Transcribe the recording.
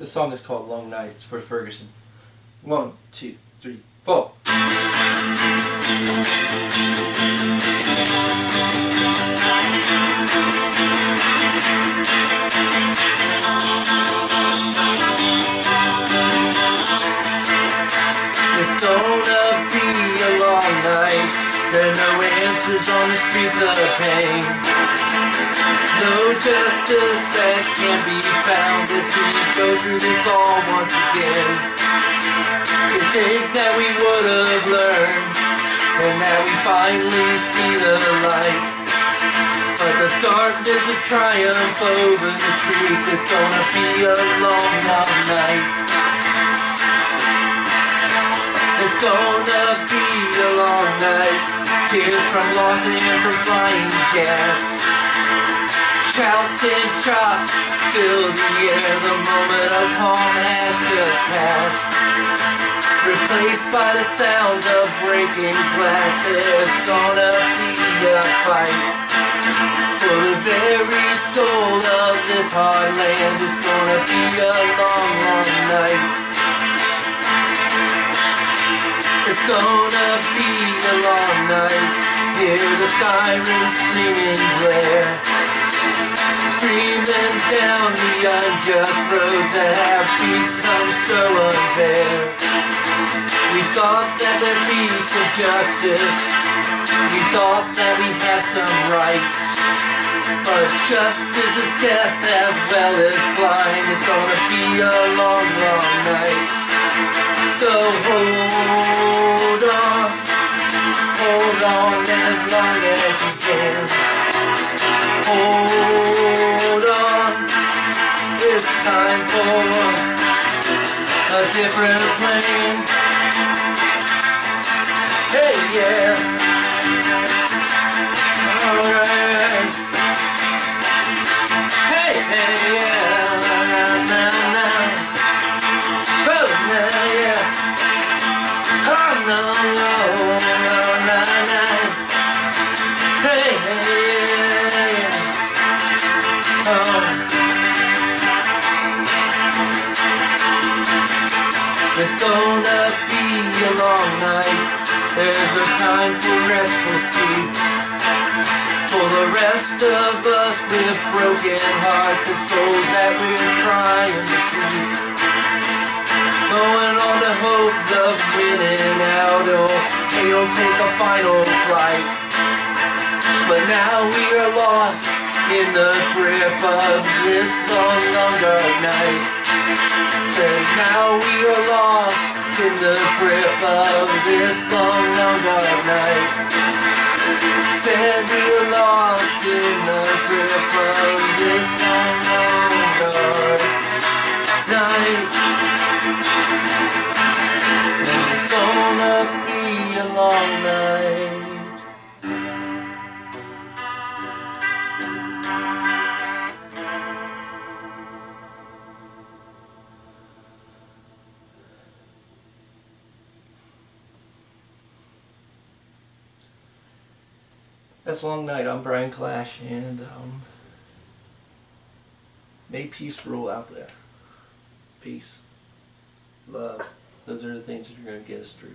The song is called Long Nights for Ferguson. One, two, three, four. It's gonna be a long night. There are no answers on the streets of pain. No justice that can be found if we go through this all once again. You think that we would have learned, and that we finally see the light. But the darkness will triumph over the truth. It's gonna be a long, long night. It's gonna Tears from loss and from flying gas. Shouts and shots fill the air The moment of calm has just passed. Replaced by the sound of breaking glass There's gonna be a fight. For the very soul of this hard land It's gonna be a long, long night It's gonna be a long night. Hear the sirens screaming glare Screaming down the unjust roads that have become so unfair. We thought that there'd be some justice. We thought that we had some rights. But justice is death as well as blind. It's gonna be a long, long night. So hold as long as you can Hold on, it's time for a different plan. Gonna be a long night. There's no time for rest, we'll see For the rest of us with broken hearts and souls that we're trying to keep. Going on to hope of winning out. Oh, or we'll oh, take a final flight. But now we are lost in the grip of this long, long dark night. And now we are lost in the grip of this long, long dark night. Said we are lost in the grip of this long, long dark night. And it's gonna be a long night. That's Long Night. I'm Brian Clash, and um, may peace rule out there. Peace. Love. Those are the things that you're going to get us through.